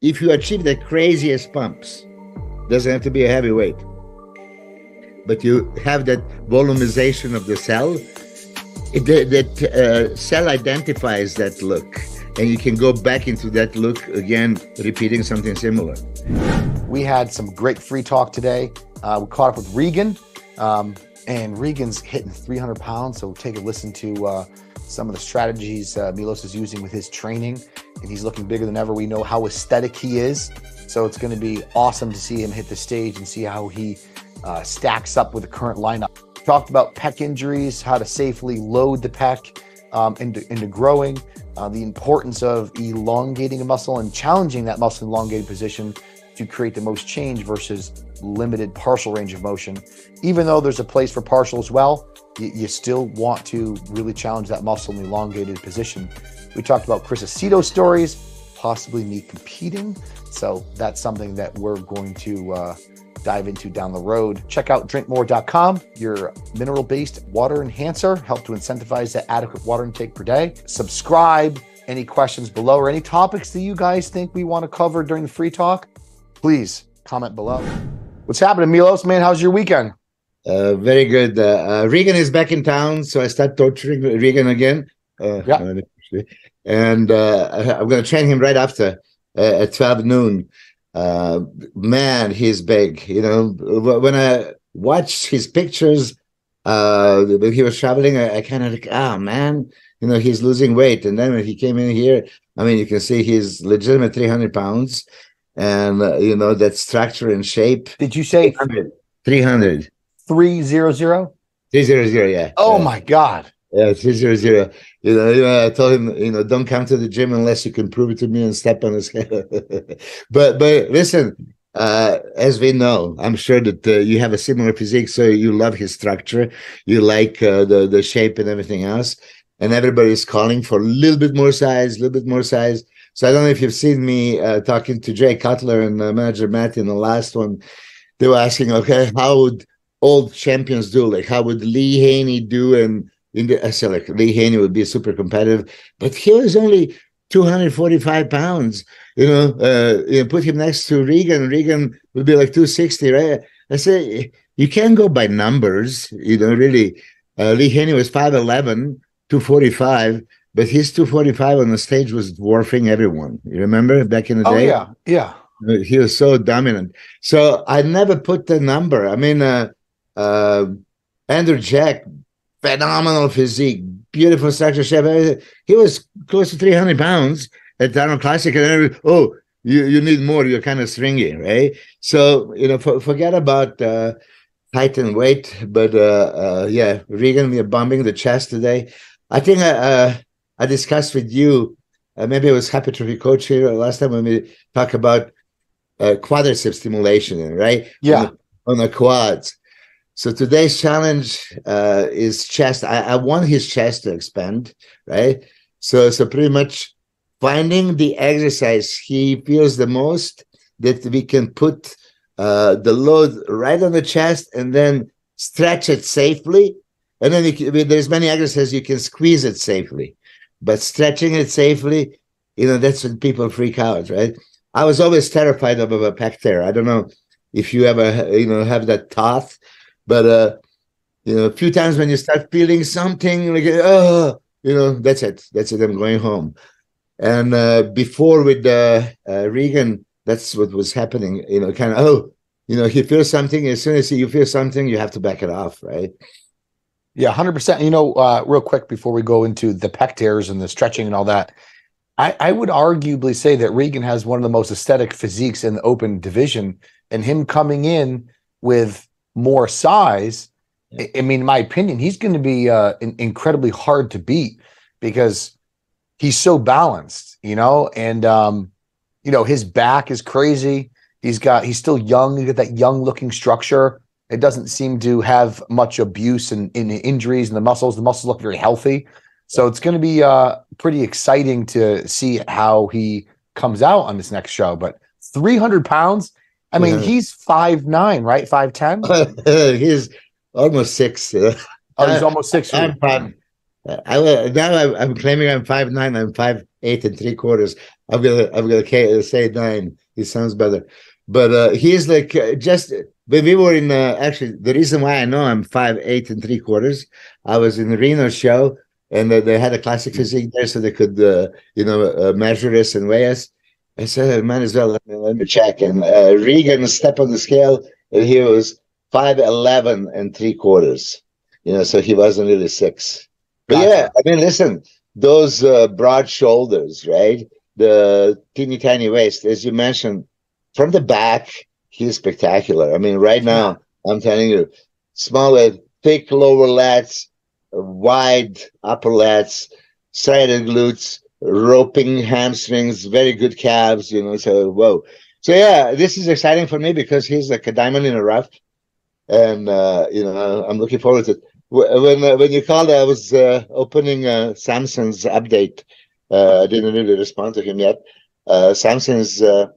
if you achieve the craziest pumps, doesn't have to be a heavy weight, but you have that volumization of the cell, that uh, cell identifies that look, and you can go back into that look again, repeating something similar. We had some great free talk today. Uh, we caught up with Regan, um, and Regan's hitting 300 pounds. So take a listen to uh, some of the strategies uh, Milos is using with his training, and he's looking bigger than ever. We know how aesthetic he is, so it's going to be awesome to see him hit the stage and see how he uh, stacks up with the current lineup. Talked about pec injuries, how to safely load the pec um, into, into growing, uh, the importance of elongating a muscle and challenging that muscle in elongated position to create the most change versus limited partial range of motion. Even though there's a place for partial as well, you, you still want to really challenge that muscle in the elongated position. We talked about Chris Aceto stories, possibly me competing. So that's something that we're going to uh, dive into down the road. Check out drinkmore.com, your mineral based water enhancer, help to incentivize that adequate water intake per day. Subscribe. Any questions below or any topics that you guys think we want to cover during the free talk, please comment below. What's happening, Milos? Man, how's your weekend? Uh, very good. Uh, uh, Regan is back in town, so I start torturing Regan again. Uh, yeah. And uh, I'm going to train him right after uh, at 12 noon. man, he's big. You know, when I watched his pictures, when he was traveling, I, I kind of like, oh man, you know, he's losing weight. And then when he came in here, I mean, you can see he's legitimate 300 pounds and uh, you know that structure and shape. Did you say 300? 300. 300? 300, yeah. Oh yeah. my God. Yeah, 300. You know, I told him, you know, don't come to the gym unless you can prove it to me and step on his head. but but listen, uh, as we know, I'm sure that uh, you have a similar physique, so you love his structure, you like uh, the the shape and everything else, and everybody is calling for a little bit more size, a little bit more size. So I don't know if you've seen me uh, talking to Jay Cutler and uh, manager Matt in the last one. They were asking, okay, how would old champions do? Like, how would Lee Haney do? And in the, I said, like, Lee Haney would be super competitive, but he was only 245 pounds. You know, uh, you know, put him next to Regan. Regan would be like 260, right? I say, you can't go by numbers. You know, really. Uh, Lee Haney was 5'11, 245 but his 245 on the stage was dwarfing everyone. You remember back in the day? oh, day? yeah, yeah. Uh, he was so dominant. So I never put the number. I mean, uh, uh, Andrew Jacked, phenomenal physique, beautiful structure shape. He was close to 300 pounds at Arnold Classic, and then, oh, you, you need more. You're kind of stringy, right? So you know, for, forget about uh, height and weight. But uh, uh, yeah, Regan, we are bombing the chest today. I think uh, I discussed with you, uh, maybe I was hypertrophy coach here last time when we talk about uh, quadricep stimulation, right? Yeah. On the, on the quads. So today's challenge uh, is chest. I, I, want his chest to expand, right? So, so pretty much finding the exercise he feels the most that we can put uh, the load right on the chest and then stretch it safely. And then can, there's many exercises you can squeeze it safely but stretching it safely, you know, that's when people freak out, right? I was always terrified of a pec tear. I don't know if you ever, you know, have that thought, but uh, you know, a few times when you start feeling something like, oh, you know, that's it, that's it. I'm going home. And uh, before with uh, uh, Regan, that's what was happening. You know, kind of, oh, you know, he feels something. As soon as you feel something, you have to back it off, right? Yeah, hundred percent. You know, uh, real quick before we go into the pec tears and the stretching and all that, I, I would arguably say that Regan has one of the most aesthetic physiques in the open division, and him coming in with more size. Yeah. I, I mean, in my opinion, he's going to be uh, in, incredibly hard to beat because he's so balanced, you know, and um, you know his back is crazy. He's got he's still young. He's got that young looking structure. It doesn't seem to have much abuse and, in injuries in the muscles. The muscles look very healthy. So it's going to be uh, pretty exciting to see how he comes out on this next show. But 300 pounds, I mean, yeah. he's five nine, right? 5'10? he's almost six. oh, he's almost six. I'm proud. I now I'm, I'm, claiming I'm five nine. I'm five eight and three quarters. I'm gonna I'm gonna say nine. It sounds better, but uh, he's like uh, just when we were in uh, actually the reason why I know I'm five eight and three quarters. I was in the Reno show and uh, they had a classic physique there, so they could uh, you know uh, measure us and weigh us. I said, might as well let me, let me check. And Regan stepped on the scale, and he was five eleven and three quarters. You know, so he wasn't really six. But gotcha. yeah, I mean, listen, those uh, broad shoulders, right? The teeny tiny waist, as you mentioned, from the back, he's spectacular. I mean, right now, I'm telling you, smaller, thick lower lats, wide upper lats, sided glutes, roping hamstrings, very good calves, you know. So, whoa. So, yeah, this is exciting for me because he's like a diamond in a rough. And, uh, you know, I'm looking forward to it when uh, when you called, I was uh, opening uh, Samson's update. Uh, I didn't really respond to him yet. Uh, Samson's uh,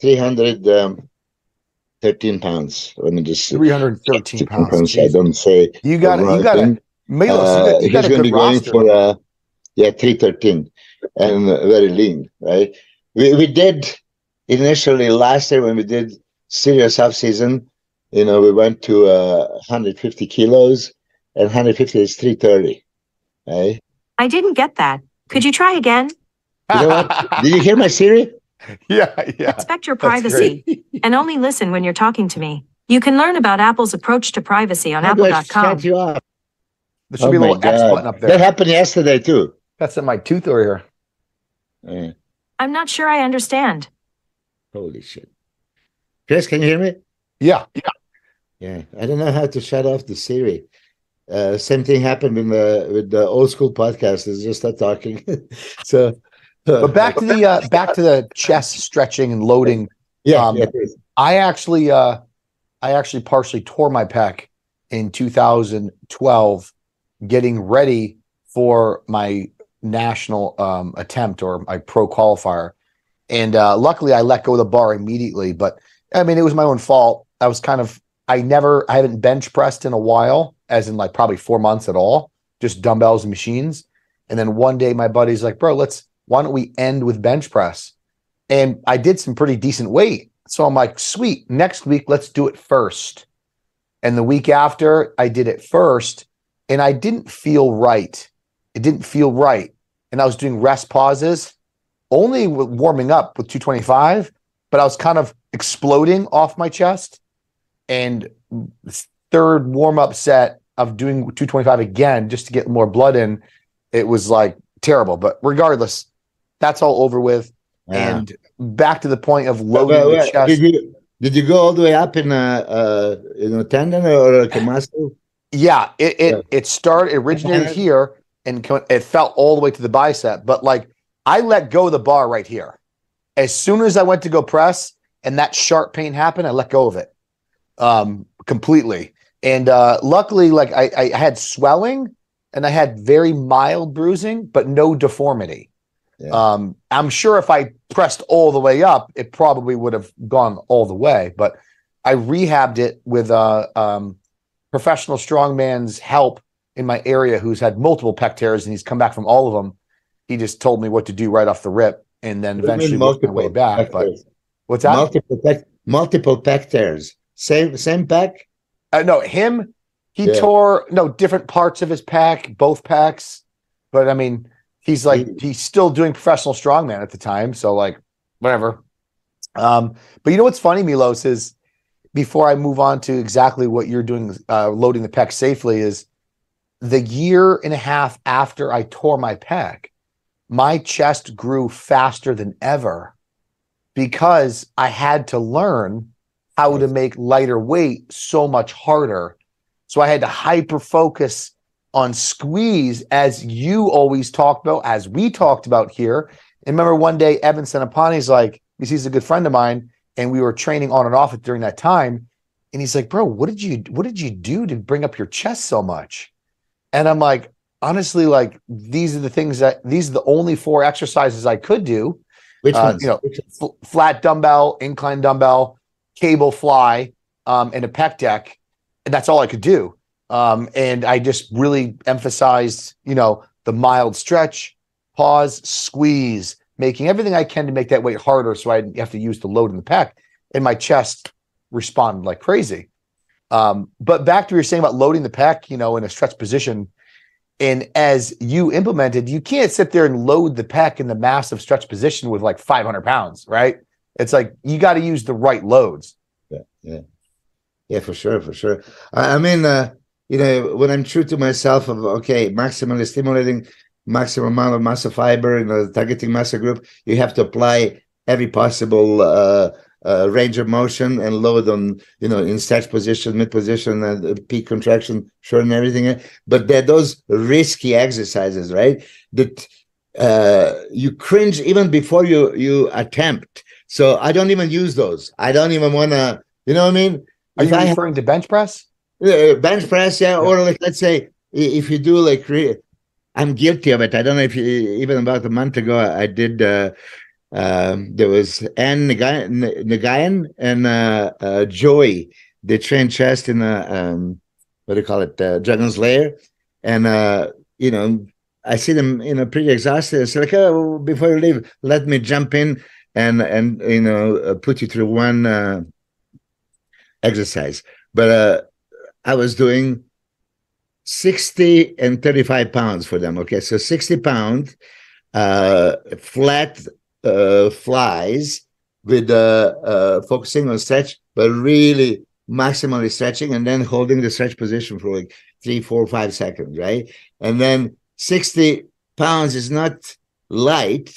313 um, pounds. Let me just 313 pounds. pounds. I don't say. You got it. You got it. Milos, you got, he's going to be going for yeah 313 and very lean, right? We we did initially last year when we did serious off season. You know, we went to 150 kilos and 150 is 330. Eh? I didn't get that. Could you try again? You know what? Did you hear my Siri? Yeah, yeah. Respect your privacy and only listen when you're talking to me. You can learn about Apple's approach to privacy on apple.com. you? There should oh be a little God. X button up there. That happened yesterday too. That's in my tooth over here. Yeah. I'm not sure I understand. Holy shit. Chris, can you hear me? Yeah, yeah. Yeah. I don't know how to shut off the Siri. Uh, same thing happened in the with the old school podcast. Is just start talking. so, uh, but back to the uh, back to the chest stretching and loading. Yeah, um, yeah I actually uh, I actually partially tore my pec in 2012, getting ready for my national um, attempt or my pro qualifier, and uh, luckily I let go of the bar immediately. But I mean, it was my own fault. I was kind of I never I haven't bench pressed in a while as in like probably four months at all, just dumbbells and machines. And then one day my buddy's like, bro, let's, why don't we end with bench press? And I did some pretty decent weight. So I'm like, sweet, next week, let's do it first. And the week after, I did it first and I didn't feel right. It didn't feel right. And I was doing rest pauses, only warming up with 225, but I was kind of exploding off my chest. And third warm up set, of doing 225 again just to get more blood in, it was like terrible. But regardless, that's all over with. Yeah. And back to the point of loading wait, the chest. Did you, did you go all the way up in a, uh, in a tendon or like a muscle? Yeah, it it, yeah. it started originated here and it fell all the way to the bicep. But like I let go of the bar right here. As soon as I went to go press and that sharp pain happened, I let go of it um, completely. And uh, luckily, like I, I had swelling and I had very mild bruising, but no deformity. Yeah. Um, I'm sure if I pressed all the way up, it probably would have gone all the way. But I rehabbed it with a uh, um, professional strongman's help in my area who's had multiple pec tears and he's come back from all of them. He just told me what to do right off the rip and then eventually worked my way back. But what's that? Multiple pec, multiple pec tears. Same same pec? Uh, no, him. He yeah. tore no different parts of his pack, both packs. But I mean, he's like he's still doing professional strongman at the time, so like whatever. Um, but you know what's funny, Milos, is before I move on to exactly what you're doing, uh, loading the pec safely, is the year and a half after I tore my pec, my chest grew faster than ever because I had to learn how to make lighter weight so much harder. So I had to hyper focus on squeeze as you always talked about, as we talked about here. And remember one day Evan Centopani's like, he's a good friend of mine, and we were training on and off during that time. And he's like, bro, what did you what did you do to bring up your chest so much? And I'm like, honestly, like these are the things that these are the only four exercises I could do. Which uh, You know, flat dumbbell, incline dumbbell, cable fly um, and a pec deck. And that's all I could do. Um, and I just really emphasized, you know, the mild stretch, pause, squeeze, making everything I can to make that weight harder so I have to use the load in the pec. And my chest responded like crazy. Um, but back to what you're saying about loading the pack, you know, in a stretch position. And as you implemented, you can't sit there and load the pack in the massive stretch position with like 500 pounds, right? It's like you got to use the right loads. Yeah, yeah, yeah, for sure, for sure. I, I mean, uh, you know, when I'm true to myself of okay, maximally stimulating, maximum amount of muscle fiber, in a targeting muscle group, you have to apply every possible uh, uh, range of motion and load on, you know, in stretch position, mid position, and uh, peak contraction, short and everything. But they're those risky exercises, right? That uh, you cringe even before you you attempt. So I don't even use those. I don't even want to. You know what I mean? Are if you I referring to bench press? Uh, bench press, yeah, yeah, or like let's say if you do like I'm guilty of it. I don't know if you, even about a month ago I did. Uh, um, there was Anne Nagayan and uh, uh, Joey. They trained chest in a um, what do you call it, uh, Dragon's Lair, and uh, you know I see them you know pretty exhausted. It's like, oh, before you leave, let me jump in and and you know uh, put you through one uh, exercise. But uh, I was doing 60 and 35 pounds for them. Okay, so 60 pound uh, flat uh, flies with uh, uh, focusing on stretch, but really maximally stretching and then holding the stretch position for like three, four, five seconds, right? And then 60 pounds is not light,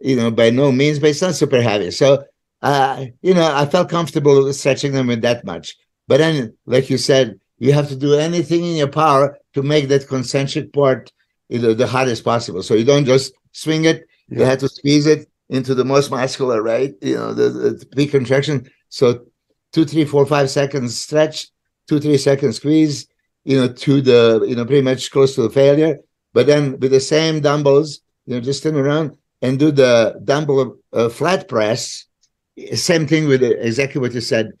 you know, by no means, but it's not super heavy. So, uh, you know, I felt comfortable stretching them with that much. But then, like you said, you have to do anything in your power to make that concentric part you know, the hardest possible. So you don't just swing it, yeah. you have to squeeze it into the most muscular, right? You know, the, the peak contraction. So two, three, four, five seconds stretch, two, three seconds squeeze, you know, to the, you know, pretty much close to the failure. But then with the same dumbbells, you know, just turn around and do the dumbbell uh, flat press. Same thing with exactly what you said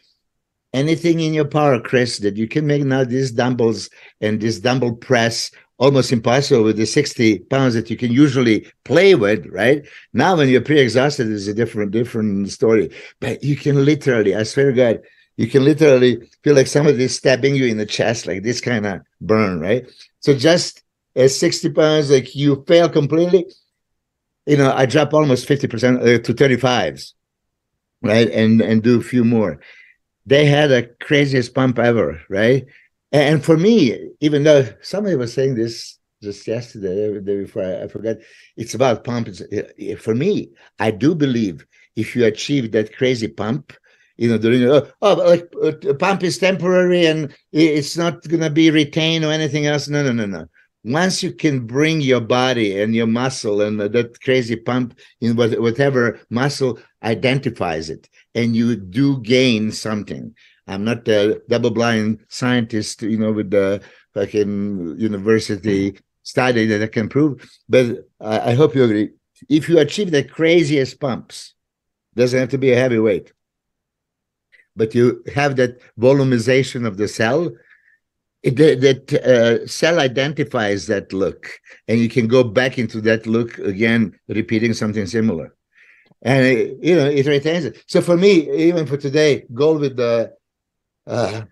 anything in your power, Chris, that you can make now these dumbbells and this dumbbell press almost impossible with the 60 pounds that you can usually play with, right? Now when you're pre-exhausted, it's a different, different story. But you can literally, I swear to God, you can literally feel like somebody is stabbing you in the chest, like this kind of burn, right? So just at 60 pounds, like you fail completely, you know, I drop almost 50% uh, to 35s, right? And and do a few more they had the craziest pump ever, right? And for me, even though somebody was saying this just yesterday, day before, I, I forgot, it's about pump. For me, I do believe if you achieve that crazy pump, you know, during oh, oh like uh, pump is temporary and it's not gonna be retained or anything else. No, no, no, no. Once you can bring your body and your muscle and that crazy pump in whatever muscle identifies it, and you do gain something. I'm not a double blind scientist, you know, with the fucking university study that I can prove, but I, I hope you agree. If you achieve the craziest pumps, doesn't have to be a heavy weight, but you have that volumization of the cell, it, that uh, cell identifies that look, and you can go back into that look again, repeating something similar and it, you know it retains it. So for me, even for today, goal with the uh,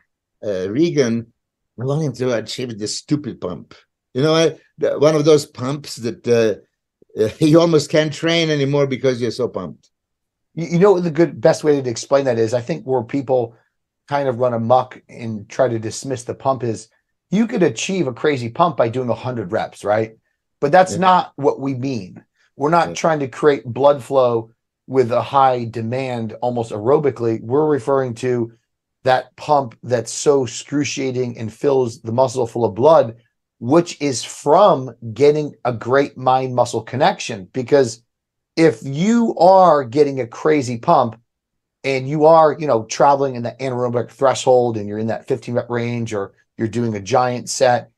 uh, Regan, I want him to achieve the stupid pump. You know, one of those pumps that uh, you almost can't train anymore because you're so pumped. You know the good best way to explain that is I think where people kind of run amok and try to dismiss the pump is you could achieve a crazy pump by doing 100 reps, right? But that's yeah. not what we mean. We're not yeah. trying to create blood flow with a high demand almost aerobically, we're referring to that pump that's so excruciating and fills the muscle full of blood, which is from getting a great mind muscle connection. Because if you are getting a crazy pump and you are, you know, traveling in the anaerobic threshold and you're in that 15 rep range or you're doing a giant set,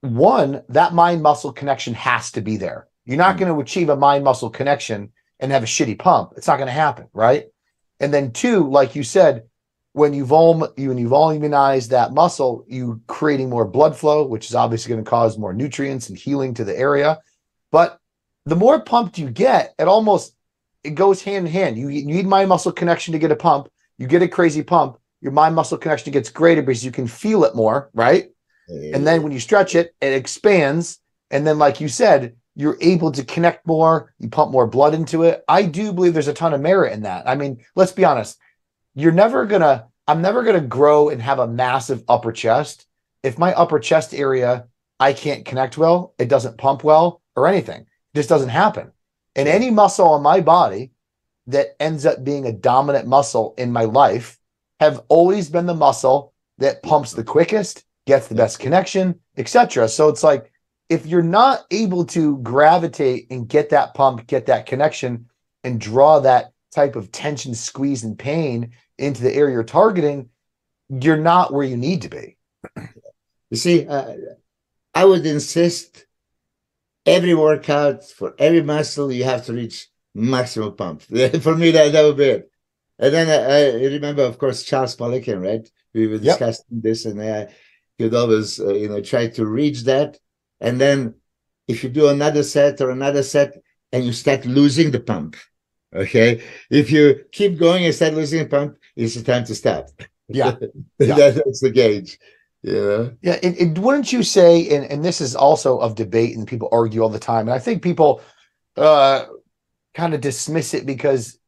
one, that mind muscle connection has to be there. You're not mm-hmm. going to achieve a mind muscle connection and have a shitty pump. It's not going to happen, right? And then two, like you said, when you vol you when you voluminize that muscle, you creating more blood flow, which is obviously going to cause more nutrients and healing to the area. But the more pumped you get, it almost it goes hand in hand. You, you need mind muscle connection to get a pump. You get a crazy pump, your mind muscle connection gets greater because you can feel it more, right? And then when you stretch it, it expands. And then, like you said, you're able to connect more, you pump more blood into it. I do believe there's a ton of merit in that. I mean, let's be honest, you're never gonna, I'm never gonna grow and have a massive upper chest. If my upper chest area I can't connect well, it doesn't pump well or anything. It just doesn't happen. And any muscle on my body that ends up being a dominant muscle in my life have always been the muscle that pumps the quickest, gets the best connection, etc. So it's like if you're not able to gravitate and get that pump, get that connection, and draw that type of tension, squeeze, and pain into the area you're targeting, you're not where you need to be. You see, uh, I would insist every workout for every muscle you have to reach maximum pump. for me, that, that would be it. And then I, I remember, of course, Charles Poliquin, right? We were discussing yep. this, and I could always, uh, you know, try to reach that. And then if you do another set or another set and you start losing the pump, okay? If you keep going and start losing the pump, it's the time to stop. Yeah. yeah. that's the gauge. Yeah. Yeah. And, wouldn't you say, and, and this is also of debate and people argue all the time. And I think people uh, kind of dismiss it because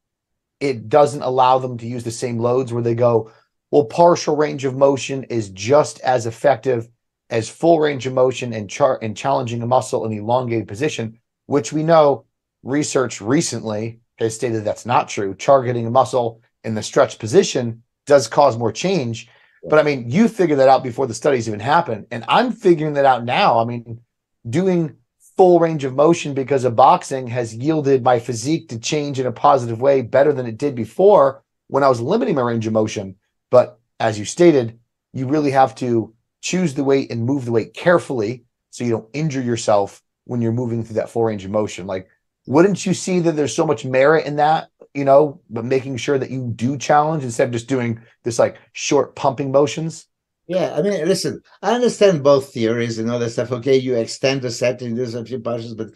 it doesn't allow them to use the same loads where they go, well, partial range of motion is just as effective as full range of motion and chart and challenging a muscle in elongated position, which we know research recently has stated that's not true. Targeting a muscle in the stretch position does cause more change. But I mean, you figured that out before the studies even happened. And I'm figuring that out now. I mean, doing full range of motion because of boxing has yielded my physique to change in a positive way better than it did before when I was limiting my range of motion. But as you stated, you really have to choose the weight and move the weight carefully so you don't injure yourself when you're moving through that full range of motion. Like, wouldn't you see that there's so much merit in that, you know, but making sure that you do challenge instead of just doing this like short pumping motions? Yeah, I mean, listen, I understand both theories and all that stuff. Okay, you extend the set and there's a few partials, but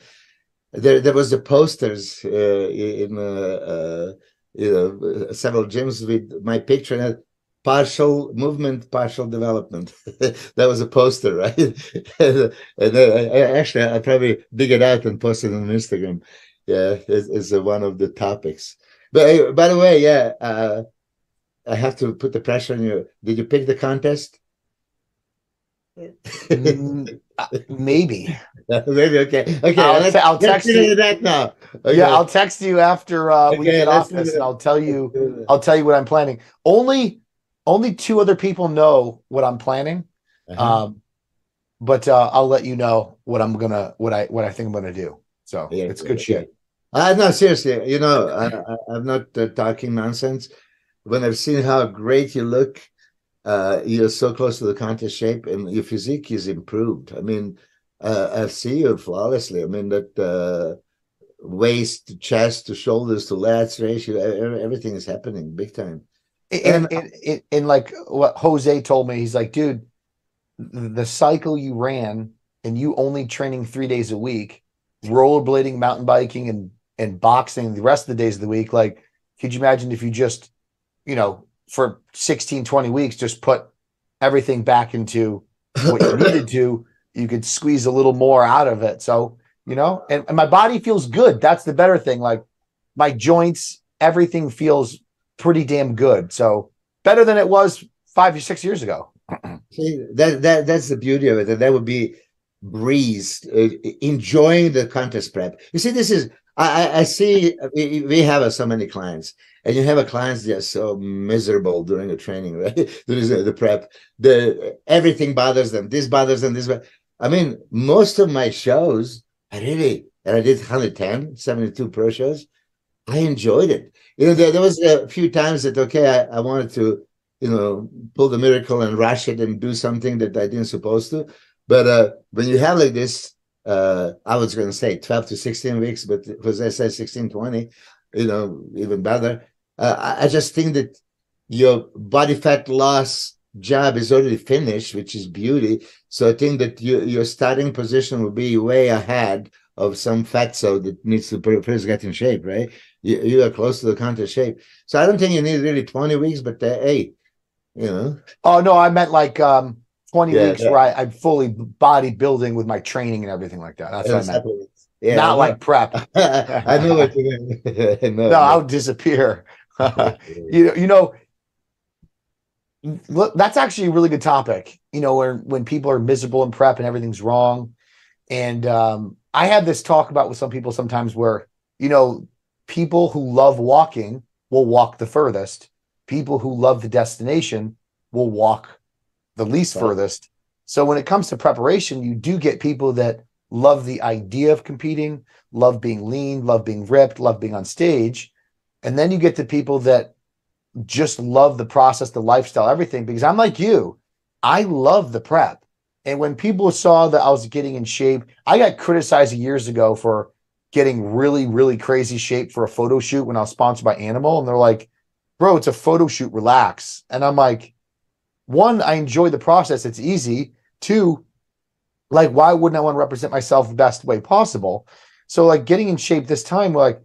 there there was the posters uh, in uh, uh, you know several gyms with my picture and partial movement, partial development. that was a poster, right? and, and I, actually, I probably dig it out and post it on Instagram. Yeah, it's, it's one of the topics. But by the way, yeah, uh, I have to put the pressure on you. Did you pick the contest? mm, uh, maybe. maybe okay. Okay, I'll, let's, I'll text you that now. Okay. Yeah, I'll text you after uh, okay, we get off this, and I'll tell you. I'll tell you what I'm planning. Only only two other people know what I'm planning. Uh-huh. Um, but uh, I'll let you know what I'm gonna what I what I think I'm gonna do. So yeah, it's good shit. Uh, no, seriously, you know, I, am not uh, talking nonsense. When I've seen how great you look, uh, you're so close to the contest shape, and your physique is improved. I mean, uh, I see you flawlessly. I mean that uh, waist to chest to shoulders to lats ratio, everything is happening big time and, and, and, and like what Jose told me, he's like, dude, the cycle you ran and you only training three days a week, rollerblading, mountain biking, and and boxing the rest of the days of the week. Like, could you imagine if you just, you know, for 16, 20 weeks, just put everything back into what you needed to, you could squeeze a little more out of it. So, you know, and, and my body feels good. That's the better thing. Like my joints, everything feels pretty damn good. So better than it was five or six years ago. See, that that that's the beauty of it, and that would be breeze, uh, enjoying the contest prep. You see, this is I, I see uh, we, we have uh, so many clients, and you have a clients that are so miserable during the training, right? during the prep, the everything bothers them. This bothers them. This. I mean, most of my shows, I really, and I did 110, 72 pro shows. I enjoyed it you know, there, there was a few times that okay, I, I wanted to, you know, pull the miracle and rush it and do something that I didn't supposed to. But uh, when you have like this, uh, I was going to say 12 to 16 weeks, but I said 16, 20, you know, even better. Uh, I, I just think that your body fat loss job is already finished, which is beauty. So I think that you, your starting position will be way ahead of some fatso that needs to first get in shape, right? You, you are close to the contest shape. So I don't think you need really 20 weeks, but uh, hey, you know. Oh, no, I meant like um 20 yeah, weeks yeah. where I, I'm fully bodybuilding with my training and everything like that. That's what I meant. Yeah, Not like prep. I know what you mean. no, no, I'll disappear. you, you know, look, that's actually a really good topic. You know, when when people are miserable in prep and everything's wrong, and um, I have this talk about with some people sometimes where you know people who love walking will walk the furthest. People who love the destination will walk the least right. furthest. So when it comes to preparation, you do get people that love the idea of competing, love being lean, love being ripped, love being on stage. And then you get the people that just love the process, the lifestyle, everything. Because I'm like you, I love the prep. And when people saw that I was getting in shape, I got criticized years ago for getting really, really crazy shape for a photo shoot when I was sponsored by Animal. And they're like, bro, it's a photo shoot, relax. And I'm like, one, I enjoy the process, it's easy. Two, like, why wouldn't I want to represent myself the best way possible? So, like, getting in shape this time, like,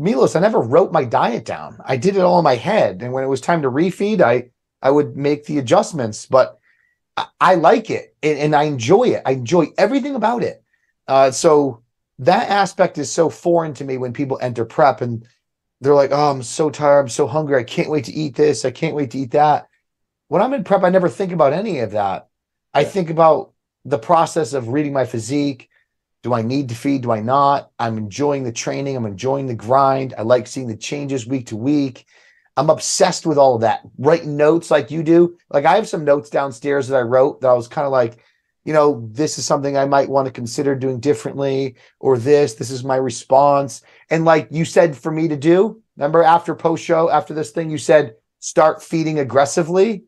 Milos, I never wrote my diet down. I did it all in my head. And when it was time to refeed, I I would make the adjustments. But I, I like it and, and, I enjoy it. I enjoy everything about it. Uh, so that aspect is so foreign to me when people enter prep and they're like, "Oh, I'm so tired. I'm so hungry. I can't wait to eat this. I can't wait to eat that." When I'm in prep, I never think about any of that. I think about the process of reading my physique, do I need to feed? Do I not? I'm enjoying the training. I'm enjoying the grind. I like seeing the changes week to week. I'm obsessed with all of that. Writing notes like you do. Like I have some notes downstairs that I wrote that I was kind of like, you know, this is something I might want to consider doing differently, or this, this is my response. And like you said for me to do, remember after post show, after this thing, you said start feeding aggressively.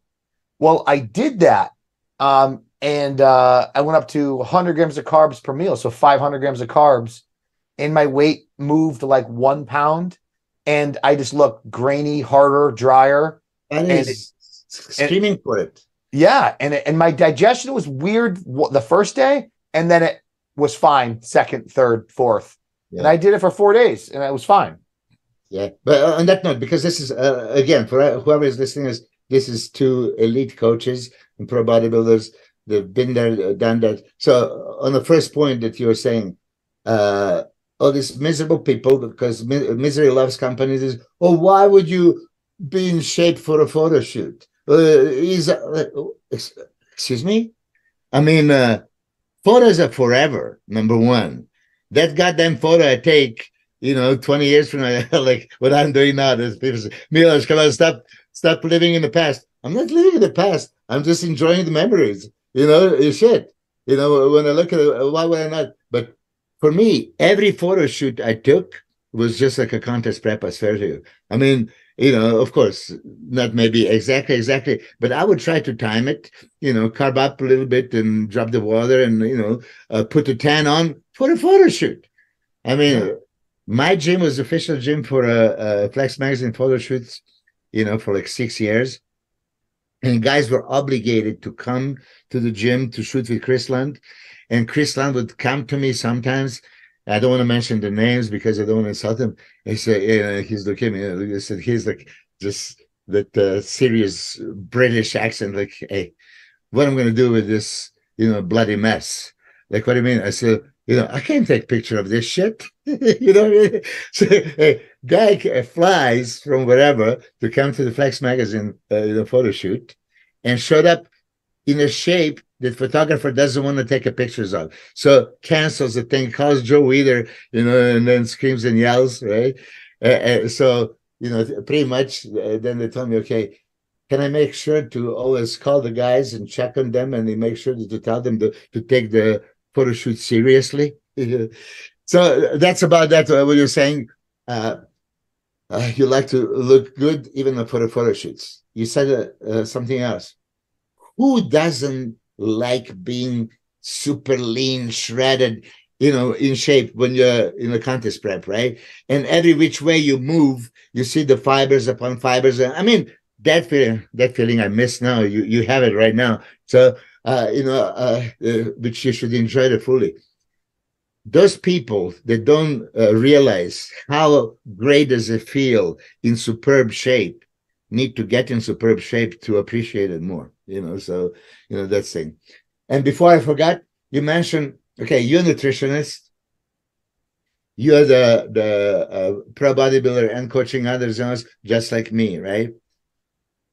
Well, I did that. Um, and uh, I went up to 100 grams of carbs per meal, so 500 grams of carbs, and my weight moved like one pound, and I just looked grainy, harder, drier. And, and it, screaming and, for it. Yeah, and and my digestion was weird the first day, and then it was fine second, third, fourth, yeah. and I did it for four days, and it was fine. Yeah, but uh, on that note, because this is uh, again for whoever is listening, is this is two elite coaches and pro bodybuilders they've been there, done that. So on the first point that you were saying, uh, all these miserable people, because mi- misery loves companies, is, oh, why would you be in shape for a photo shoot? Uh, is uh, excuse me? I mean, uh, photos are forever. Number one, that goddamn photo I take, you know, twenty years from now, like what I'm doing now. There's people say, Milos, come on, stop, stop living in the past. I'm not living in the past. I'm just enjoying the memories. You know, uh, shit. You know, uh, when I look at it, uh, why would I not? But for me, every photo shoot I took was just like a contest prep, I swear to you. I mean, you know, of course, not maybe exactly, exactly, but I would try to time it, you know, carb up a little bit and drop the water and, you know, uh, put the tan on for a photo shoot. I mean, my gym was official gym for a, a Flex Magazine photo shoots, you know, for like six years and guys were obligated to come to the gym to shoot with Chris Lund. And Chris Lund would come to me sometimes. I don't want to mention the names because I don't want to insult him. He said, yeah, he's looking at me. He said, he's like just that uh, serious British accent, like, hey, what am I'm going to do with this, you know, bloody mess. Like, what do you mean? I said, you know, I can't take picture of this shit. you know, I mean? so a guy flies from wherever to come to the Flex magazine, uh, you photo shoot, and showed up in a shape that photographer doesn't want to take a pictures of. So cancels the thing, calls Joe Weider, you know, and then screams and yells, right? Uh, uh, so you know, pretty much. Uh, then they told me, okay, can I make sure to always call the guys and check on them, and they make sure to tell them to to take the photo shoot seriously. so that's about that. Uh, what you're saying, uh, uh, you like to look good even for the photo shoots. You said uh, uh, something else. Who doesn't like being super lean, shredded, you know, in shape when you're in a contest prep, right? And every which way you move, you see the fibers upon fibers. I mean, that feeling, that feeling I miss now, you you have it right now. So uh, you know, uh, uh, which you should enjoy it fully. Those people that don't uh, realize how great does it feel in superb shape need to get in superb shape to appreciate it more. You know, so you know that's thing. And before I forgot, you mentioned okay, you're a nutritionist. You're the the uh, pro bodybuilder and coaching others, just like me, right?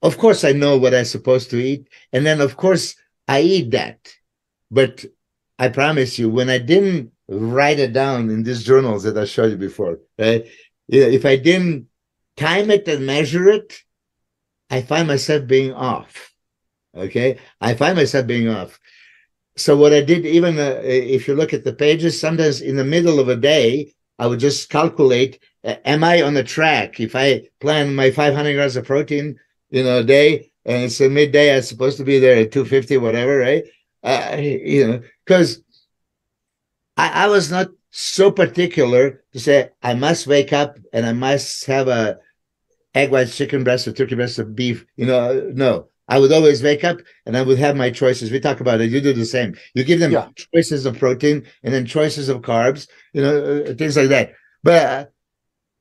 Of course, I know what I'm supposed to eat, and then of course I eat that. But I promise you, when I didn't write it down in these journals that I showed you before, right? If I didn't time it and measure it, I find myself being off. Okay, I find myself being off. So what I did, even uh, if you look at the pages, sometimes in the middle of a day, I would just calculate: uh, Am I on the track? If I plan my 500 grams of protein, you know, a day, and it's a midday, I'm supposed to be there at 250, whatever, right? Uh, you know, because I, I was not so particular to say I must wake up and I must have a egg white chicken breast or turkey breast or beef. You know, no. I would always wake up and I would have my choices. We talk about it. You do the same. You give them yeah. choices of protein and then choices of carbs, you know, uh, things like that. But uh,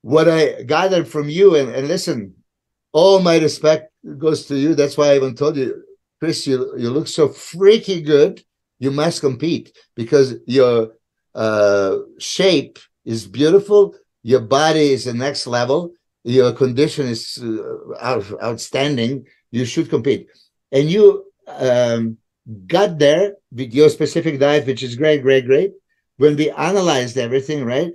what I gathered from you, and, and listen, all my respect goes to you. That's why I even told you, Chris, you, you look so freaky good. You must compete because your uh, shape is beautiful. Your body is the next level your condition is uh, out, outstanding, you should compete. And you um, got there with your specific diet, which is great, great, great. When we analyzed everything, right,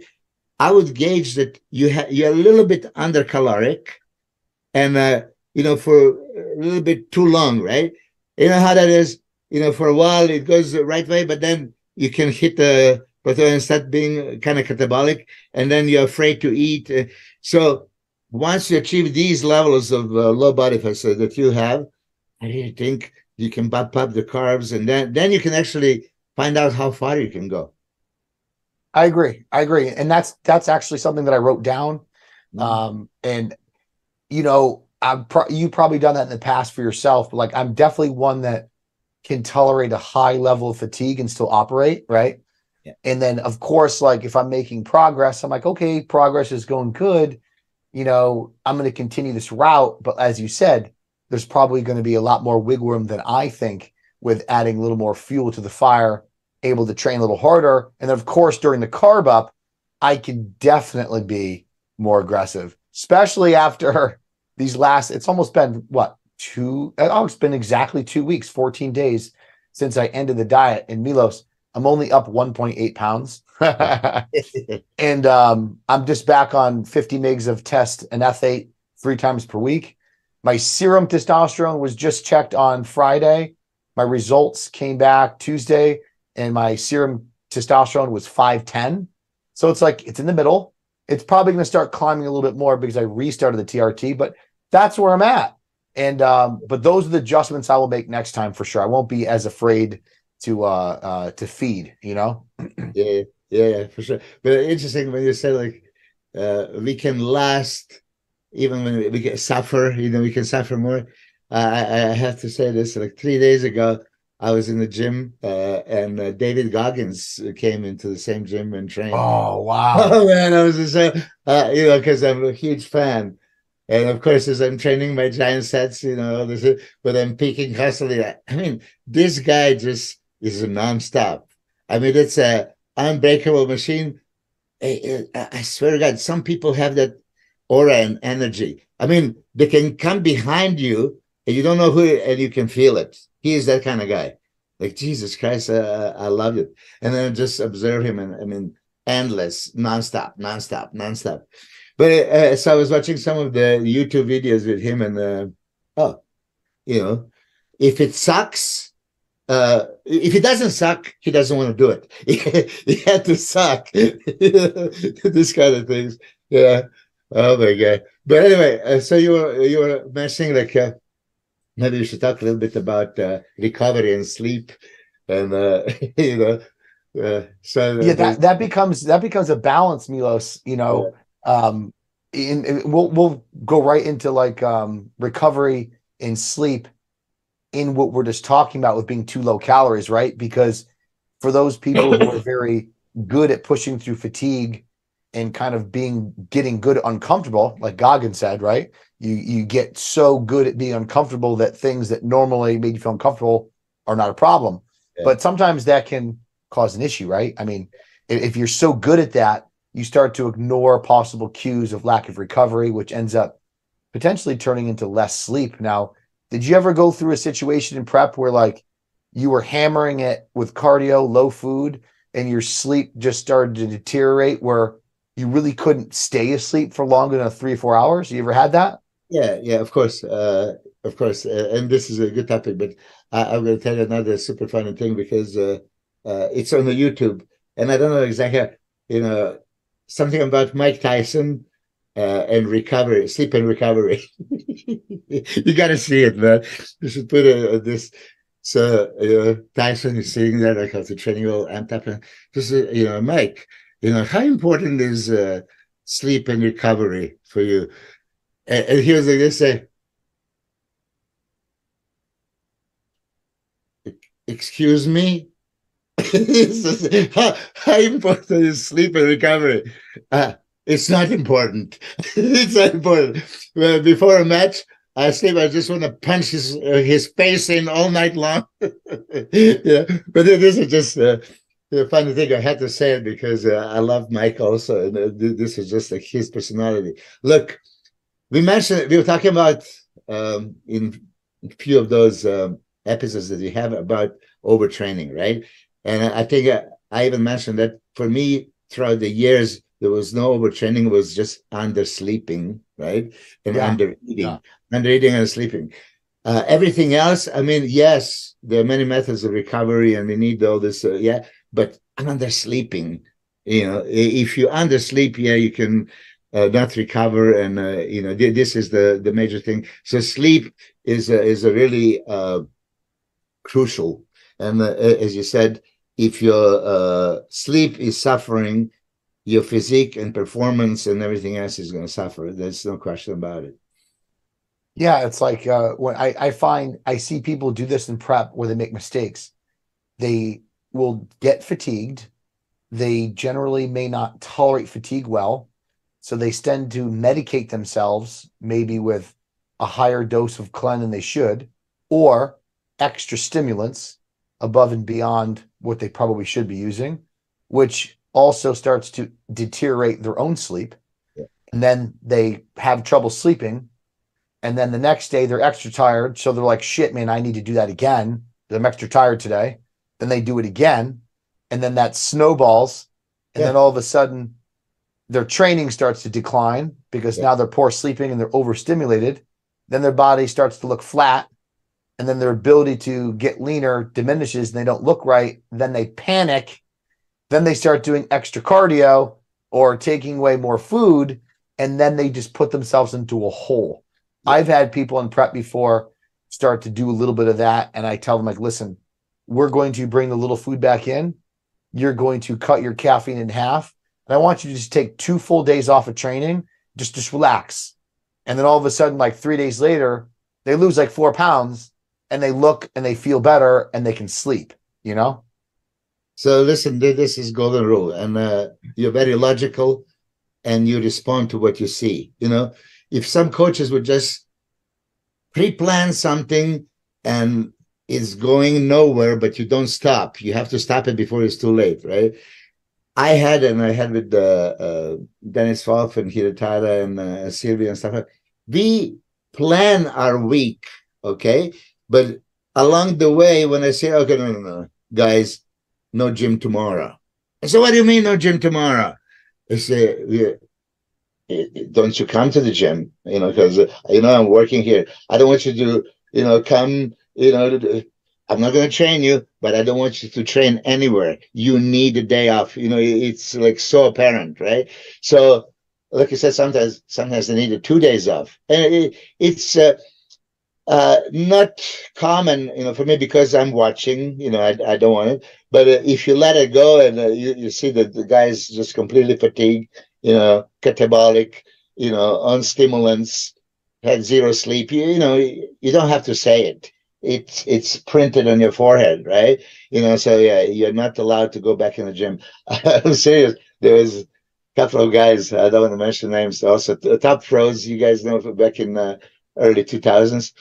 I would gauge that you have you're a little bit under caloric, and uh, you know for a little bit too long, right? You know how that is. You know, for a while it goes the right way, but then you can hit the plateau and start being kind of catabolic, and then you're afraid to eat. So once you achieve these levels of uh, low body fat so that you have, I really think you can bump up the carbs, and then then you can actually find out how far you can go. I agree. I agree, and that's that's actually something that I wrote down. Mm-hmm. Um, and you know, I've pro- you probably done that in the past for yourself, but like I'm definitely one that can tolerate a high level of fatigue and still operate, right? Yeah. And then, of course, like if I'm making progress, I'm like, okay, progress is going good you know, I'm going to continue this route. But as you said, there's probably going to be a lot more wiggle room than I think with adding a little more fuel to the fire, able to train a little harder. And then, of course, during the carb up, I can definitely be more aggressive, especially after these last, it's almost been what, two, oh, it's been exactly two weeks, 14 days since I ended the diet. And Milos, I'm only up 1.8 pounds. and um, I'm just back on 50 mgs of test and F8 three times per week. My serum testosterone was just checked on Friday. My results came back Tuesday, and my serum testosterone was 510. So it's like it's in the middle. It's probably going to start climbing a little bit more because I restarted the TRT, but that's where I'm at. And um, but those are the adjustments I will make next time for sure. I won't be as afraid to uh, uh to feed, you know. yeah, yeah, for sure. But interesting when you say like uh, we can last even when we get suffer, you know, we can suffer more. Uh, I, I have to say this like three days ago, I was in the gym uh, and uh, David Goggins came into the same gym and trained. Oh wow! Oh man, I was just uh, you know because I'm a huge fan, and of course as I'm training my giant sets, you know, this, but I'm peeking constantly. I mean, this guy just is a nonstop. I mean, it's a unbreakable machine. I, I swear to God, some people have that aura and energy. I mean, they can come behind you and you don't know who, and you can feel it. He is that kind of guy. Like Jesus Christ, uh, I love you. And then just observe him, and I mean, endless, nonstop, nonstop, nonstop. But uh, so I was watching some of the YouTube videos with him, and uh, oh, you know, if it sucks, uh, if it doesn't suck, he doesn't want to do it. he had to suck. this kind of things. Yeah. Oh my god. But anyway, uh, so you were you were mentioning like uh, maybe we should talk a little bit about uh, recovery and sleep, and uh, you know. Uh, so yeah, that, that becomes that becomes a balance, Milos. You know, yeah. um, in, in, we'll we'll go right into like um, recovery and sleep in what we're just talking about with being too low calories, right? Because for those people who are very good at pushing through fatigue and kind of being getting good uncomfortable, like Goggin said, right? You you get so good at being uncomfortable that things that normally made you feel uncomfortable are not a problem. Yeah. But sometimes that can cause an issue, right? I mean, if, if you're so good at that, you start to ignore possible cues of lack of recovery, which ends up potentially turning into less sleep. Now, did you ever go through a situation in prep where like you were hammering it with cardio, low food, and your sleep just started to deteriorate where you really couldn't stay asleep for longer than three or four hours? You ever had that? Yeah, yeah, of course, uh, of course, uh, and this is a good topic. But I, am going to tell you another super funny thing because uh, uh, it's on the YouTube, and I don't know exactly, you know, something about Mike Tyson uh, and recovery, sleep and recovery. you got to see it, man. You should put a, a, this. So uh, Tyson is sitting there like after training all amped up, and just uh, you know, Mike, you know, how important is uh, sleep and recovery for you? And, and he was like, this say, excuse me how, how, important is sleep and recovery? Uh, it's not important. it's not important. Well, before a match, I sleep. I just want to punch his uh, his face in all night long. yeah, but this is just uh, the funny thing. I had to say it because uh, I love Mike also, and uh, this is just like his personality. Look, we mentioned we were talking about um, in a few of those um, episodes that we have about overtraining, right? And I think I, I even mentioned that for me, throughout the years, there was no overtraining, it was just under sleeping, right? And yeah. under eating, yeah. under eating and sleeping. Uh, everything else, I mean, yes, there are many methods of recovery and we need all this, uh, yeah, but undersleeping, you know, if you undersleep, yeah, you can uh, not recover. And, uh, you know, this is the, the major thing. So sleep is a, is a really uh, crucial. And uh, as you said, if your uh, sleep is suffering, your physique and performance and everything else is going to suffer. There's no question about it. Yeah, it's like uh, when I, I find I see people do this in prep where they make mistakes. They will get fatigued. They generally may not tolerate fatigue well. So they tend to medicate themselves, maybe with a higher dose of clen than they should, or extra stimulants above and beyond what they probably should be using, which also starts to deteriorate their own sleep. Yeah. And then they have trouble sleeping. And then the next day they're extra tired. So they're like, shit, man, I need to do that again. I'm extra tired today. Then they do it again. And then that snowballs. And yeah. then all of a sudden their training starts to decline because yeah. now they're poor sleeping and they're overstimulated. Then their body starts to look flat and then their ability to get leaner diminishes and they don't look right, then they panic. Then they start doing extra cardio or taking away more food, and then they just put themselves into a hole. I've had people in prep before start to do a little bit of that, and I tell them, like, listen, we're going to bring the little food back in. You're going to cut your caffeine in half. And I want you to just take two full days off of training, just just relax. And then all of a sudden, like three days later, they lose like four pounds and they look and they feel better and they can sleep, you know? So listen, this is golden rule, and uh, you're very logical, and you respond to what you see. You know, if some coaches would just pre-plan something and it's going nowhere, but you don't stop. You have to stop it before it's too late, right? I had, and I had with uh, uh, Dennis Wolf and Hira Tyler and uh, Sylvia and stuff. We plan our week, okay? But along the way, when I say, okay, no, no, no, guys, no gym tomorrow. I say, what do you mean no gym tomorrow? I say, don't you come to the gym? You know, because, you know, I'm working here. I don't want you to, you know, come, you know, I'm not going to train you, but I don't want you to train anywhere. You need a day off. You know, it's like so apparent, right? So, like I said, sometimes sometimes they need two days off, and it, it's uh, uh, not common, you know, for me because I'm watching. You know, I, I don't want it. But uh, if you let it go and uh, you, you see that the guy is just completely fatigued, you know, catabolic, you know, on stimulants, had zero sleep. You, you know, you don't have to say it. It's it's printed on your forehead, right? You know, so yeah, you're not allowed to go back in the gym. I'm serious. There was a couple of guys. I don't want to mention names. Also, top pros. You guys know back in uh, early 2000s,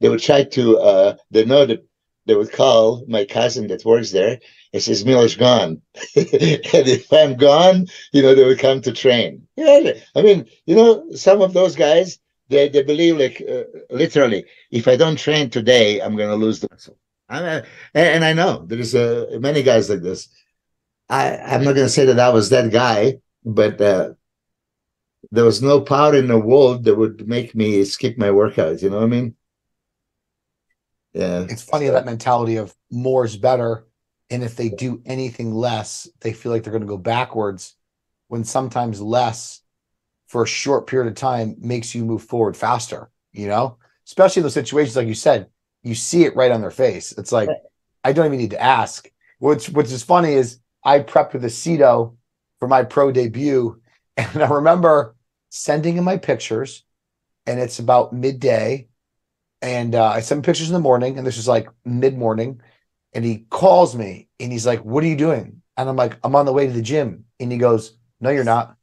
they would try to. Uh, they know that they would call my cousin that works there and says Milos gone. and if I'm gone, you know, they would come to train. Yeah, I mean, you know, some of those guys, they, they believe like uh, literally, if I don't train today, I'm going to lose the muscle. Uh, and I know there's uh, many guys like this. I, I'm not going to say that I was that guy, but uh, there was no power in the world that would make me skip my workouts You know what I mean? Yeah. It's funny that mentality of more is better. And if they do anything less, they feel like they're going to go backwards when sometimes less for a short period of time makes you move forward faster, you know, especially in those situations, like you said, you see it right on their face. It's like, I don't even need to ask. Which, which is funny is I prepped with Aceto for my pro debut. And I remember sending him my pictures and it's about midday and uh, I sent pictures in the morning, and this is like mid morning, and he calls me and he's like, "What are you doing?" And I'm like, "I'm on the way to the gym," and he goes, "No, you're not."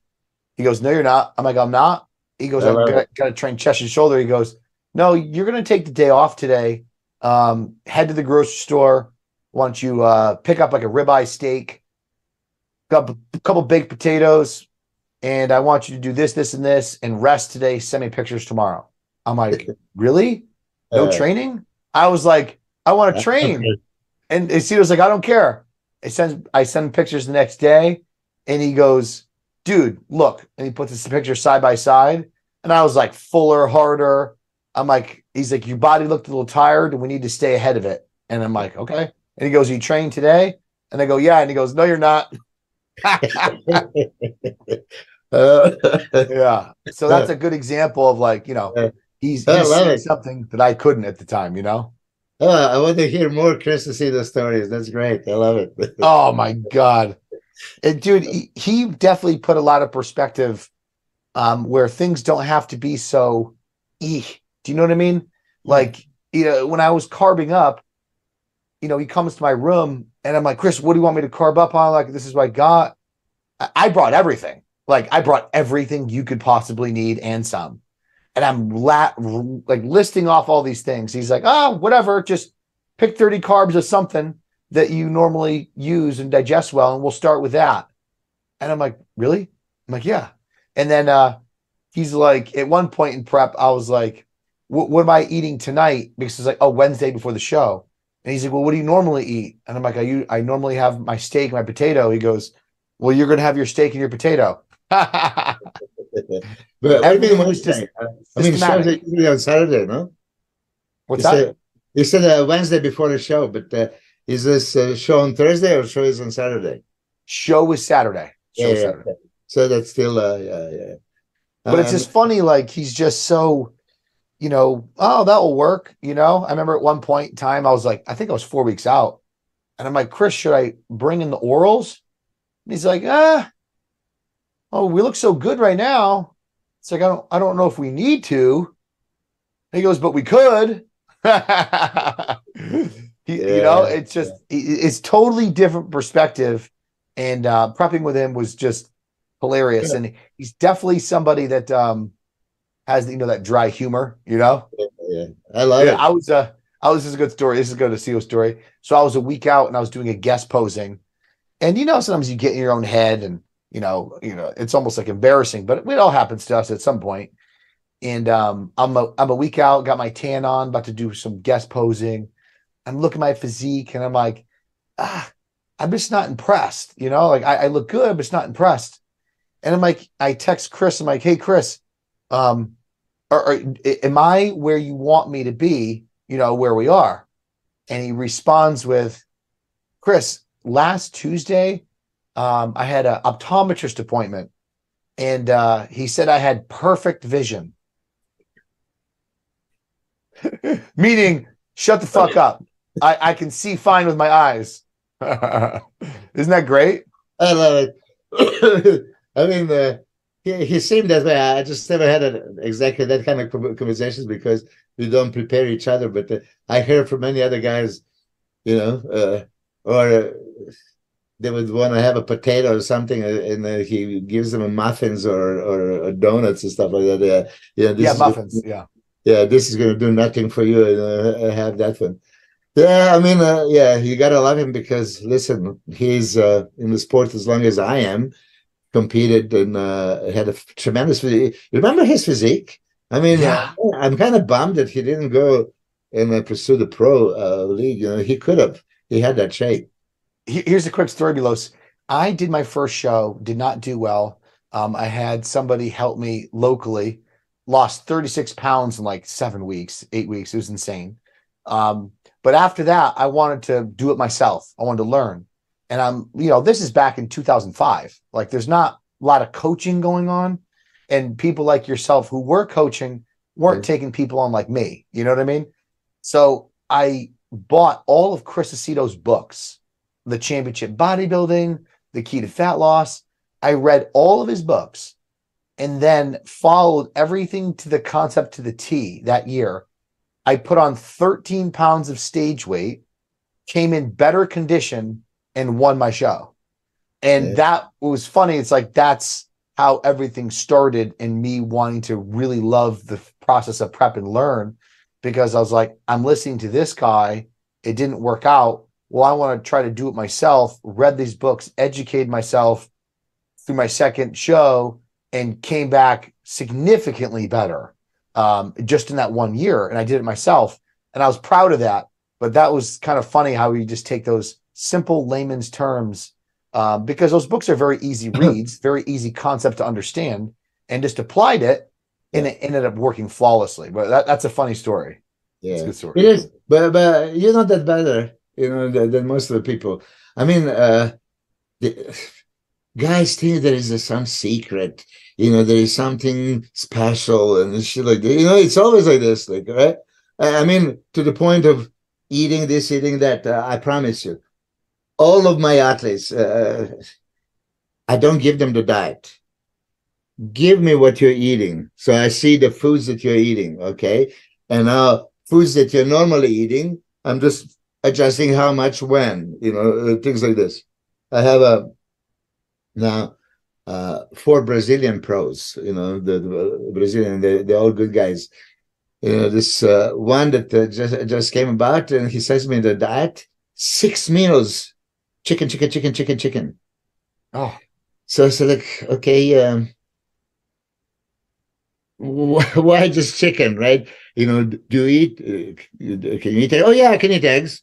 He goes, "No, you're not." I'm like, "I'm not." He goes, "I got, got to train chest and shoulder." He goes, "No, you're going to take the day off today. Um, head to the grocery store. Why don't you uh, pick up like a ribeye steak, got a couple baked potatoes, and I want you to do this, this, and this, and rest today. Send me pictures tomorrow." I'm like, "Really?" no uh, training. I was like, I want to train. Okay. And he was like, I don't care. I send I send pictures the next day, and he goes, dude, look. And he puts this picture side by side. And I was like, fuller, harder. I'm like, he's like, your body looked a little tired, and we need to stay ahead of it. And I'm like, okay. And he goes, You trained today? And I go, Yeah. And he goes, No, you're not. uh, yeah. So that's a good example of like, you know, He's, he's something that I couldn't at the time, you know? Oh, I want to hear more Chris Aceto stories. That's great. I love it. oh my God. And dude, he, he, definitely put a lot of perspective um, where things don't have to be so e. Do you know what I mean? Like, you know, when I was carbing up, you know, he comes to my room and I'm like, Chris, what do you want me to carb up on? Like, this is what I got. I brought everything. Like, I brought everything you could possibly need and some and I'm la- like listing off all these things. He's like, oh, whatever, just pick 30 carbs or something that you normally use and digest well, and we'll start with that. And I'm like, really? I'm like, yeah. And then uh, he's like, at one point in prep, I was like, what am I eating tonight? Because it's like, oh, Wednesday before the show. And he's like, well, what do you normally eat? And I'm like, I, I normally have my steak, my potato. He goes, well, you're going to have your steak and your potato. but everything was just. I mean, Saturday, on Saturday, no? What's you that? Said, you said uh, Wednesday before the show, but uh, is this uh, show on Thursday or show is on Saturday? Show is Saturday. Show yeah, Saturday. Yeah. So that's still, uh, yeah, yeah. But it's just funny, like he's just so, you know, oh, that will work. You know, I remember at one point in time, I was like, I think I was four weeks out, and I'm like, Chris, should I bring in the orals? And he's like, ah, oh, we look so good right now. It's like I don't I don't know if we need to. He goes, but we could. he, yeah, you know, it's just yeah. it's totally different perspective. And uh, prepping with him was just hilarious. Yeah. And he's definitely somebody that um has you know that dry humor, you know? Yeah, I love it. I was uh I was this is a good story. This is going to see a story. So I was a week out and I was doing a guest posing. And you know, sometimes you get in your own head and you know, you know, it's almost like embarrassing, but it all happens to us at some point. And um, I'm a I'm a week out, got my tan on, about to do some guest posing. I'm looking at my physique, and I'm like, ah, I'm just not impressed. You know, like I, I look good, but it's not impressed. And I'm like, I text Chris. I'm like, hey, Chris, um, are, am I where you want me to be? You know, where we are. And he responds with, Chris, last Tuesday um, I had an optometrist appointment, and uh, he said I had perfect vision. Meaning, shut the fuck up. I, I can see fine with my eyes. Isn't that great? I love it. I mean, uh, he, he seemed that way. I just never had a, exactly that kind of conversations because we don't prepare each other. But uh, I hear from many other guys, you know, uh, or uh, they would want to have a potato or something, uh, and uh, he gives them a muffins or, or, or donuts and stuff like that. Uh, yeah, yeah, muffins. yeah, yeah. This is going to do nothing for you, and have that one. Yeah, I mean, yeah, you gotta love him because listen, he's in the sport as long as I am competed and uh, had a tremendous physique. Remember his physique? I mean, yeah. I'm kind of bummed that he didn't go and uh, pursue the pro uh, league. You know, he could have. He had that shape. Here's a quick story, Milos. I did my first show, did not do well. Um, I had somebody help me locally, lost 36 pounds in like seven weeks, eight weeks. It was insane. Um, but after that, I wanted to do it myself. I wanted to learn and I'm, you know, this is back in 2005. Like there's not a lot of coaching going on. And people like yourself who were coaching weren't mm-hmm. taking people on like me. You know what I mean? So I bought all of Chris Aceto's books, The Championship Bodybuilding, The Key to Fat Loss. I read all of his books and then followed everything to the concept to the T that year. I put on 13 pounds of stage weight, came in better condition and won my show. And yeah. that was funny. It's like that's how everything started and me wanting to really love the process of prep and learn because I was like, I'm listening to this guy. It didn't work out. Well, I want to try to do it myself, read these books, educate myself through my second show, and came back significantly better um, just in that one year. And I did it myself. And I was proud of that. But that was kind of funny how you just take those simple layman's terms uh, because those books are very easy reads, very easy concept to understand, and just applied it and it ended up working flawlessly. But that, that's a funny story. Yeah, story. it is. But but you're not that better, you know, than, than most of the people. I mean, uh, the, guys think there is a, some secret, you know, there is something special and shit like that. You know, it's always like this, like right. I mean, to the point of eating this, eating that. Uh, I promise you, all of my athletes, uh, I don't give them the diet. Give me what you're eating. So I see the foods that you're eating, okay? And now foods that you're normally eating, I'm just adjusting how much when, you know, uh, things like this. I have a now uh, four Brazilian pros, you know, the, the Brazilian, they, they're all good guys. You know, this uh, one that uh, just just came about, and he says me the diet six meals chicken, chicken, chicken, chicken, chicken. Oh, so I said, like, okay, um, why just chicken, right? You know, do you eat? Uh, can you eat? Oh yeah, I can eat eggs.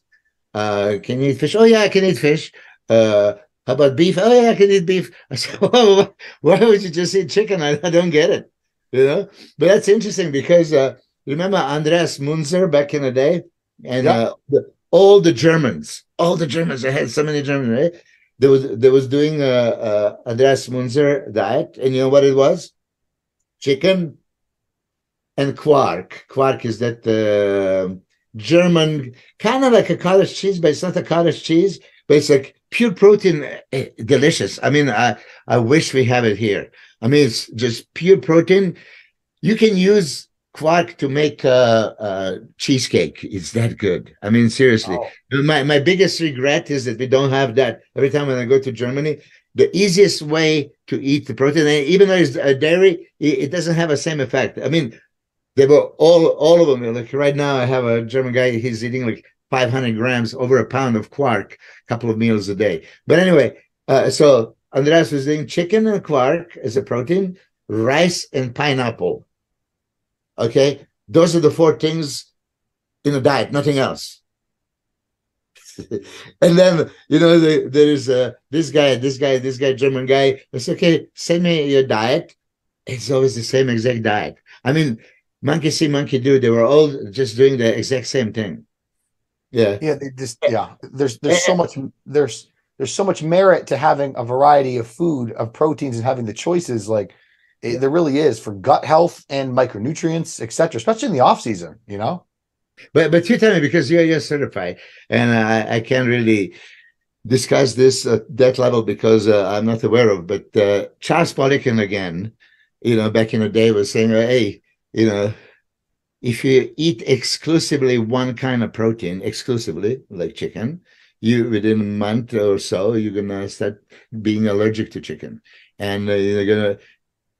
Uh, can you eat fish? Oh yeah, I can eat fish. Uh, how about beef? Oh yeah, I can eat beef. I said, well, why would you just eat chicken? I, I, don't get it. You know, but that's interesting because uh, remember Andreas Munzer back in the day, and yeah. uh, the, all the Germans, all the Germans. I had so many Germans, right? There was there was doing a, a Andreas Munzer diet, and you know what it was? Chicken and quark. Quark is that uh, German, kind of like a cottage cheese, but it's not a cottage cheese, but it's like pure protein, uh, delicious. I mean, I I wish we have it here. I mean, it's just pure protein. You can use quark to make a, a, cheesecake. It's that good. I mean, seriously. Oh. My my biggest regret is that we don't have that. Every time when I go to Germany, the easiest way to eat the protein, even though it's a dairy, it, it, doesn't have the same effect. I mean, they were all all of them. Like right now, I have a German guy. He's eating like 500 grams, over a pound of quark, a couple of meals a day. But anyway, uh, so Andreas was doing chicken and quark as a protein, rice and pineapple Okay, those are the four things in a diet, nothing else. and then you know the, there is uh, this guy, this guy, this guy, German guy. I say, okay, send me your diet. It's always the same exact diet. I mean, monkey see, monkey do. They were all just doing the exact same thing. Yeah, yeah. They just yeah. There's there's so much there's there's so much merit to having a variety of food of proteins and having the choices like it, there really is for gut health and micronutrients, etc. Especially in the off season, you know. But but you tell me because you're you're certified, and I, I can't really discuss this at that level because uh, I'm not aware of. But uh, Charles Poliquin again, you know, back in the day was saying, hey, you know, if you eat exclusively one kind of protein, exclusively like chicken, you within a month or so you're gonna start being allergic to chicken, and uh, you're gonna.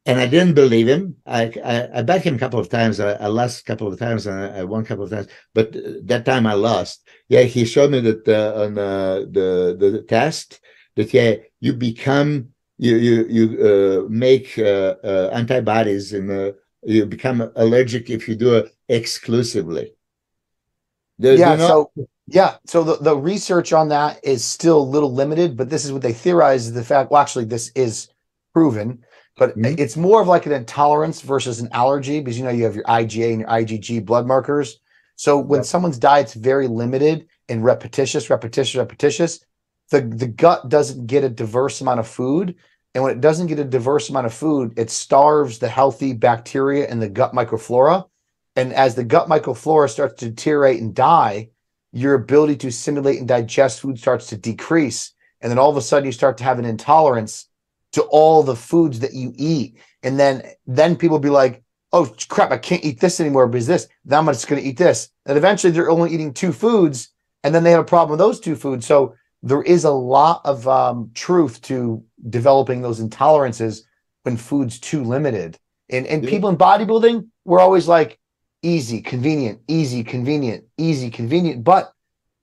And I didn't believe him. I I, I bet him a couple of times. I, I, lost a couple of times, and I, I won a couple of times. But that time I lost. Yeah, he showed me that uh, on uh, the the test that yeah you become you you you uh, make uh, uh, antibodies and uh, you become allergic if you do it exclusively. There's, yeah. Know, so yeah. So the, the research on that is still a little limited, but this is what they theorize is the fact. Well, actually, this is proven, but mm-hmm. it's more of like an intolerance versus an allergy because you know you have your IgA and your IgG blood markers. So when yep. someone's diet's very limited and repetitious, repetitious, repetitious, the, the gut doesn't get a diverse amount of food. And when it doesn't get a diverse amount of food, it starves the healthy bacteria in the gut microflora. And as the gut microflora starts to deteriorate and die, your ability to assimilate and digest food starts to decrease. And then all of a sudden you start to have an intolerance to all the foods that you eat. And then then people be like, oh crap, I can't eat this anymore because this. Then I'm just gonna eat this. And eventually they're only eating two foods, and then they have a problem with those two foods. So there is a lot of um, truth to developing those intolerances when food's too limited. And and yeah. people in bodybuilding, we're always like easy, convenient, easy, convenient, easy, convenient, but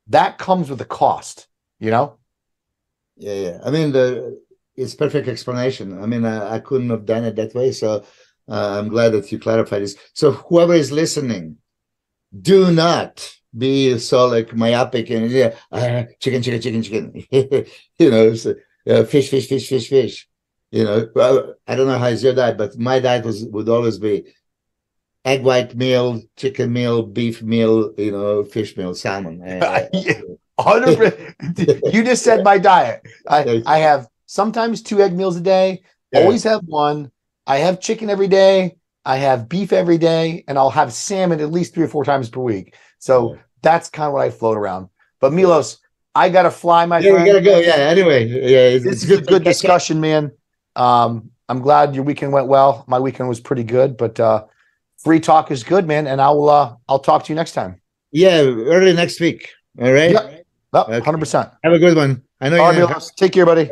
that comes with a cost, you know? Yeah, yeah. I mean, the it's perfect explanation. I mean, I, I couldn't have done it that way. So uh, I'm glad that you clarified this. So whoever is listening, do not be so like myopic and yeah, uh, chicken, chicken, chicken, chicken. you know, so, uh, fish, fish, fish, fish, fish. You know, well, I don't know how is your diet, but my diet was would always be egg white meal, chicken meal, beef meal, you know, fish meal, salmon. Hundred. you just said my diet. I, I have sometimes two egg meals a day. Always have one. I have chicken every day. I have beef every day, and I'll have salmon at least three or four times per week. So that's kind of what I float around. But Milos, I gotta fly, my yeah, friend. we gotta go. Yeah. Anyway, yeah, it's, this is a good discussion, man. Um, I'm glad your weekend went well. My weekend was pretty good, but uh, free talk is good, man. And I'll uh, I'll talk to you next time. Yeah, early next week. All right. Yep. Hundred percent. Have a good one. I know. you. Right, Take care, buddy.